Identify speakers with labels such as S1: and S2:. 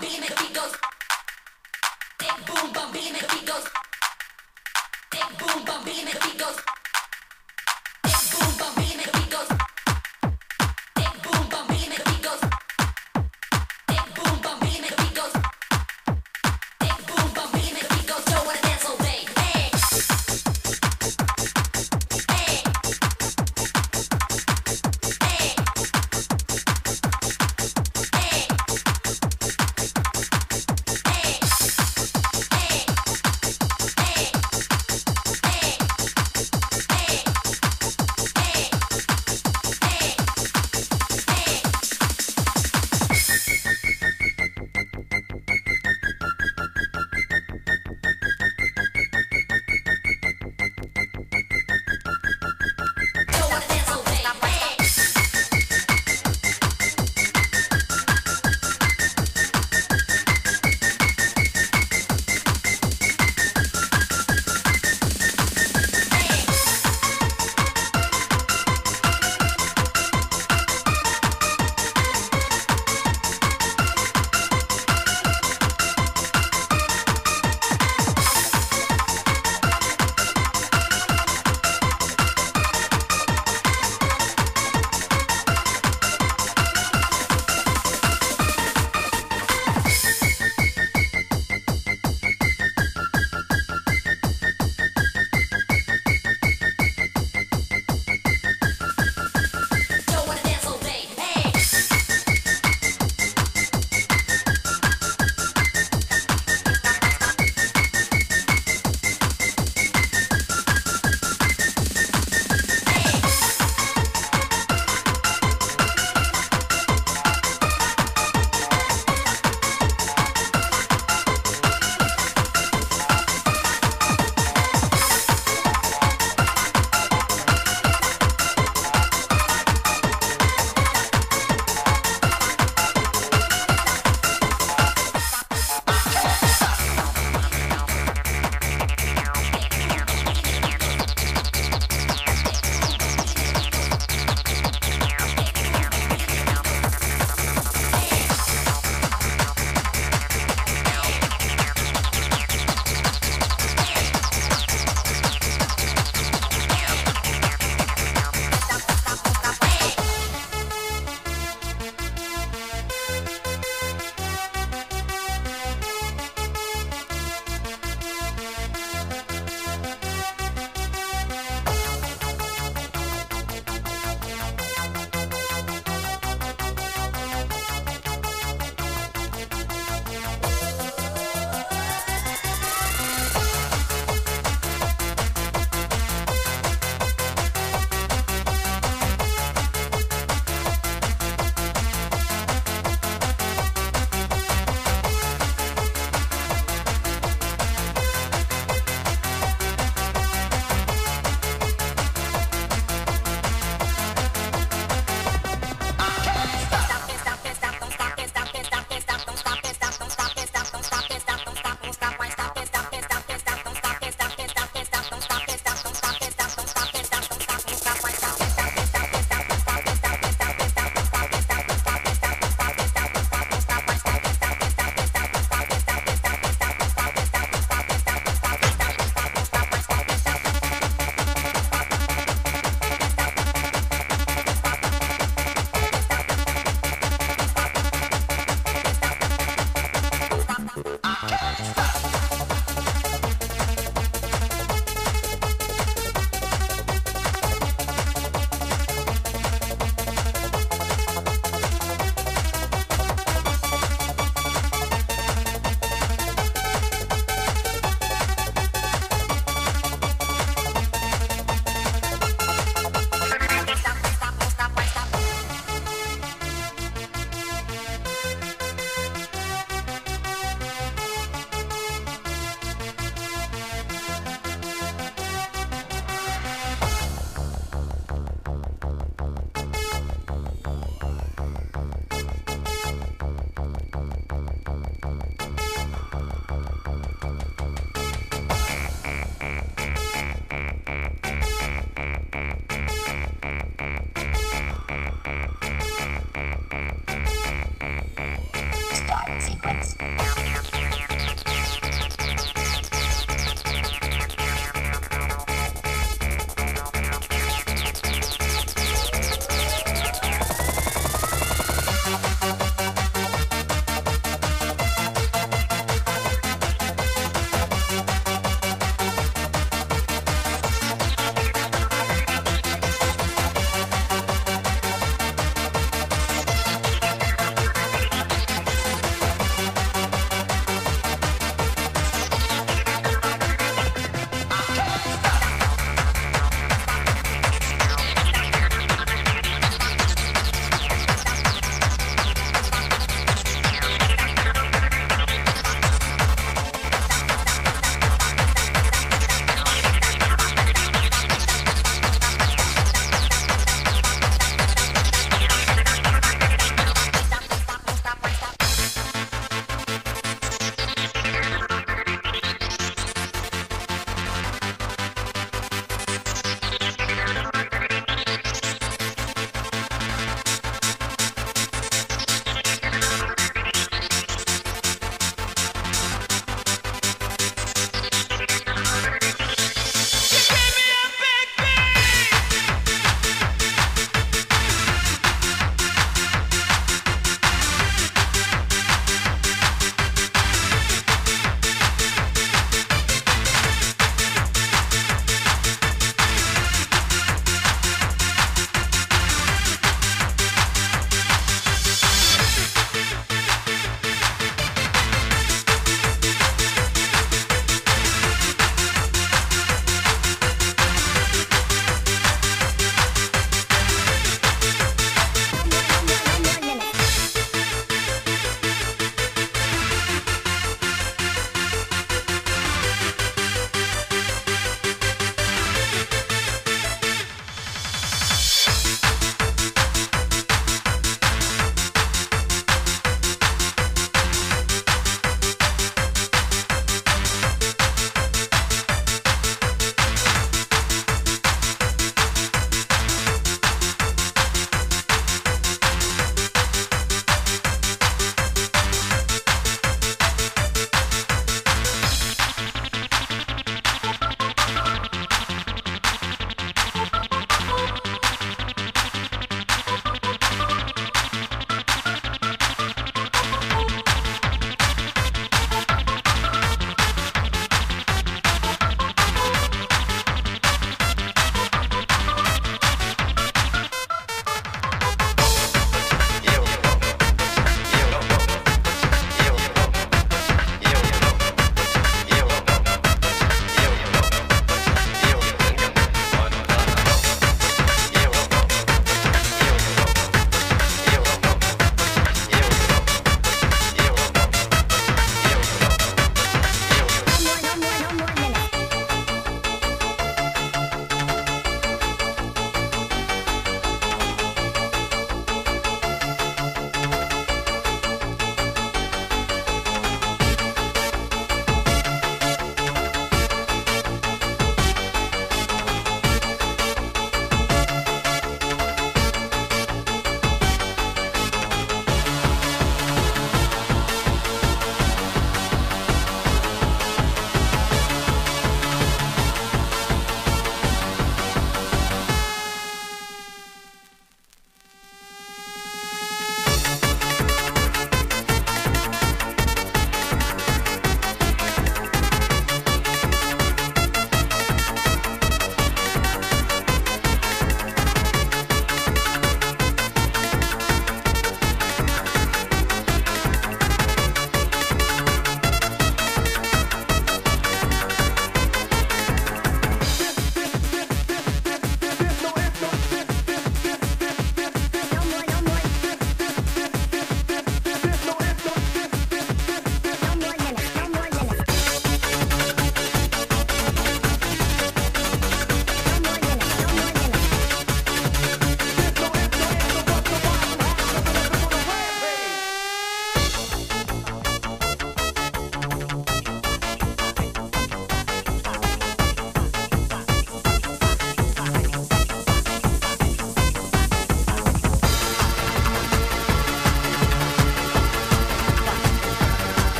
S1: bum, Billy beat goes. That boom, bum, Billy beat goes.